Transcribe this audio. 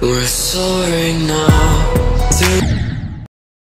We're sorry now.